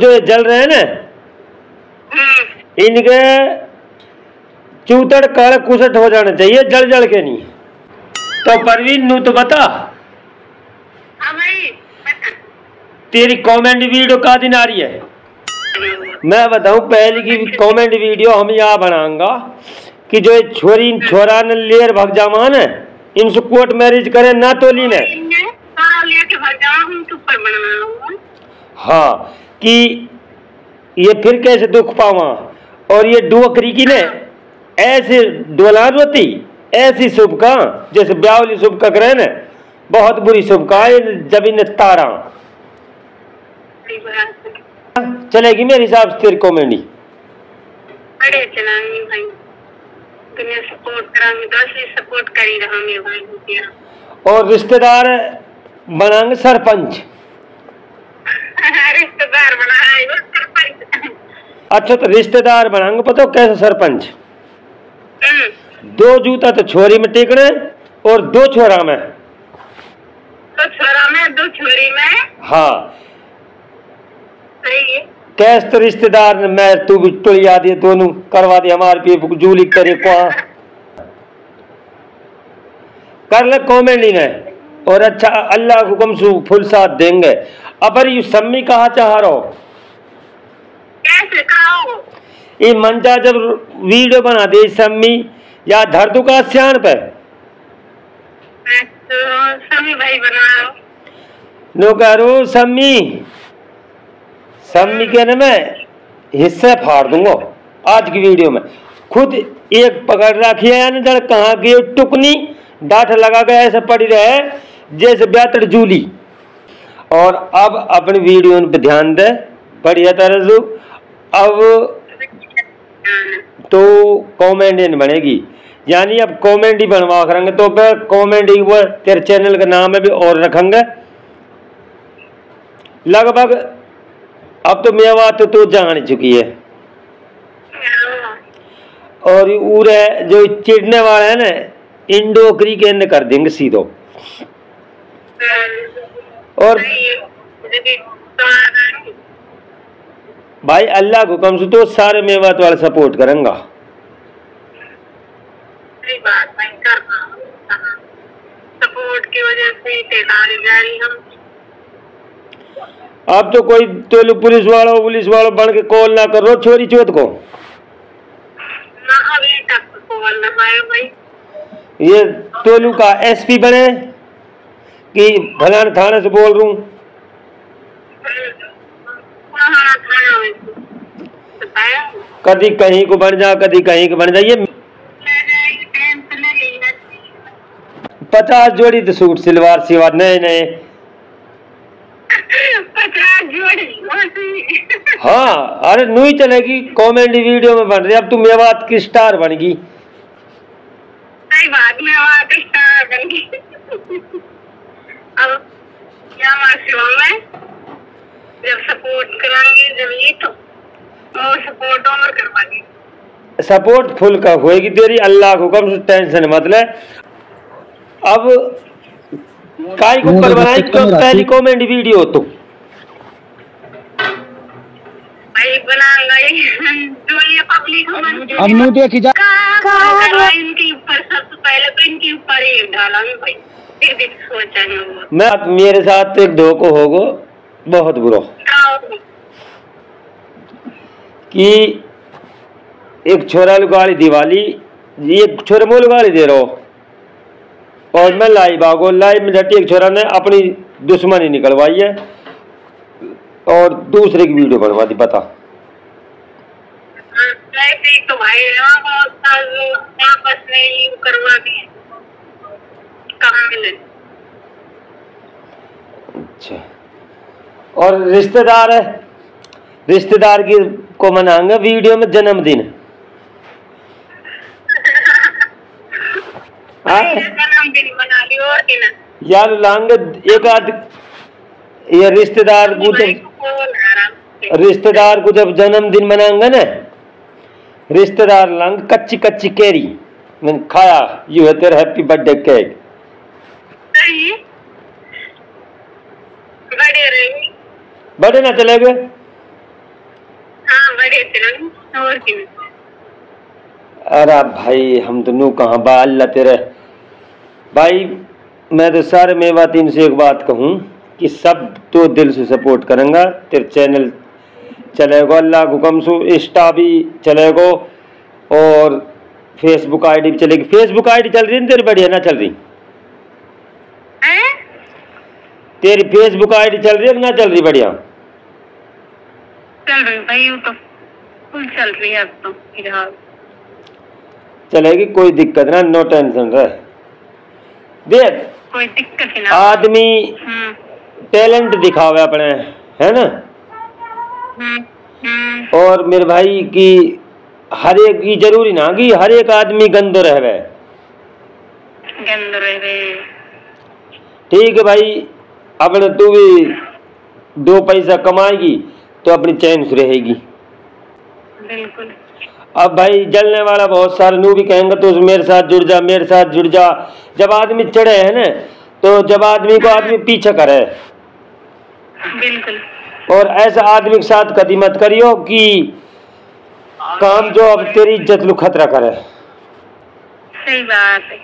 जो ये जल रहे हैं ना हम्म। इनके चूतड़ काल कुसट हो जाना चाहिए जल जल के नहीं। तो परवीन नू तो बता। हाँ तेरी कमेंट वीडियो का दिन आ रही है? मैं बताऊँ पहले की कमेंट वीडियो हम यहाँ बनाऊँगा कि जो ये छोरी छोरा ने लेर भग जामा ने इनसे कोर्ट मैरिज करे ना तोली ने। हाँ तो हाँ कि ये फिर कैसे दुख पावा? और ये डोकरी की ने ऐसे डोला रोती ऐसी शुभका जैसे ब्यावली शुभका करे ने बहुत बुरी शुभका जब इन्हें तारा। चलेगी मेरे हिसाब से तेरी कॉमेडी बड़े चलाएँगे भाई। तुम्हें सपोर्ट करांगे असली सपोर्ट कर रहा मेरे भाई मुझे और रिश्तेदार बनाएँगे सरपंच। रिश्तेदार बनाए सरपंच। अच्छा तो रिश्तेदार बनाएँगे पता कैसे सरपंच? हम्म, दो जूता तो छोरी में टेकने और दो छोरा में। तो छोरा में दो छोरी में? हाँ। सही है। कैस तो रिश्तेदार ने मैं तू भी टुलिया दिए दोनों करवा दिए हमारे पे जूली करे को कर ले कॉमेडी ने और अच्छा अल्लाह हुक्म से फुल साथ देंगे। अबर यू सम्मी कहा चाह रहा? ये मंजा जब वीडियो बना दे सम्मी या धर दू का सियान पे? तो सभी भाई बनाओ नो करो सम्मी। सम्मी के ना मैं हिस्से फाड़ दूँगा आज की वीडियो में। खुद एक पकड़ रखी है कहाँ की टुकनी? डांठ लगा के ऐसे पड़ी रहे। जैसे ब्यातड़ जूली। और अब अपनी वीडियो पे ध्यान दे, बढ़िया तरह से। अब तो कॉमेडी नहीं बनेगी। यानी अब कॉमेडी बनवा करेंगे तो फिर कॉमेडी वो तेरे चैनल का नाम है भी और रखेंगे। लगभग अब तो मेवा तो तू जान चुकी है। और उरे जो चिड़ने वाले हैं ना इंडोकरी के अंदर कर देंगे सीधो। और भाई अल्लाह को कम से तो सारे मेवात वाले सपोर्ट करेंगा। सपोर्ट की वजह से तेलारी जा हम अब तो कोई तो पुलिस वालों पुलिस वालों बन के कॉल ना करो छोरी चोत को। ना अभी तक कॉल ना आया भाई। ये तोलू का एसपी बने। कि फलाने थाने से बोल रूं हाँ। वैसे बताया कभी कहीं को बन जा, कभी कहीं को बन जा, ये टेंशन नहीं है पचास जोड़ी तो सूट, सिलवार सिवा नए नए। हाँ अरे नू ही चलेगी, कॉमेडी वीडियो में बन रही अब तू मेवात की स्टार बन गई सही बात में बात स्टार बन गई अब जब सपोर्ट कराएँगे जब ये तो और सपोर्ट और करवाएँगे। सपोर्ट फुल का होएगी तेरी अल्लाह के हुक्म से टेंशन मत ले। अब काय को ऊपर बनाई तो पहली कॉमेडी वीडियो तो। भाई बनाऊँगा ये। जो ये पब्लिक अब मुँह देखी जा का इनके ऊपर सबसे पहले तो इनके ऊपर ही डालेंगे भाई। मैं मेरे साथ एक धोखो होगो, बहुत बुरा। कि एक छोरा लुगाड़ी दिवाली एक छोरे मुँह लुगाड़ी दे रहो। और मैं लाई बागो, लाई में डटी एक छोरा ने अपनी दुश्मनी निकलवाई है। और दूसरे की वीडियो बनवा दी ऐसे ही तो भाई दिए कहाँ मिले। अच्छा। और रिश्तेदार है? रिश्तेदार की को मनाएँगे वीडियो में जन्मदिन? हाँ? यार लाएँगे एक आध ये रिश्तेदार को जब रिश्तेदार को जब जन्मदिन मनाएँगे ना रिश्तेदार लांग कच्ची कच्ची केरी। मैंने खाया यू है तेरा हैप्पी बर्थडे केक सही है। बड़े बड़े ना चले गए? बड़े तेरे और की अरे भाई हम तो नू कहाँ बा अल्लाह तेरे भाई मैं तो सारे मेवातीन से एक बात कहूँ कि सब तो दिल से सपोर्ट करेंगे। तेरे चैनल चलेगा अल्लाह को कम सु। इंस्टा भी चलेगा। और फेसबुक आईडी भी चलेगी। फेसबुक आईडी चल रही है तेरी बढ़िया ना चल रही हैं तेरी फेसबुक आईडी चल रही है कि ना चल रही बढ़िया? चल रही भाई वो तो फुल चल रही है अब तो फ़िलहाल। चलेगी कोई दिक्कत ना नो टेंशन रहे। देख कोई दिक्कत ना आदमी हम्म। टैलेंट दिखावे अपने है ना? हम्म हम्म। और मेरे भाई की हर एक की ज़रूरी ना कि हर एक आदमी गंदो गंद रहे। ठीक है भाई अपने तू भी दो पैसा कमाएगी तो अपनी चैन से रहेगी। बिल्कुल। अब भाई जलने वाला बहुत सारे नू भी कहेंगे तो मेरे साथ जुड़ जा मेरे साथ जुड़ जा। जब आदमी चढ़े है ना तो जब आदमी को आदमी पीछे करे। बिल्कुल। और ऐसा आदमी के साथ कदी मत करियो कि काम जो अब तेरी इज़्ज़त लु खतरा करे। सही बात है।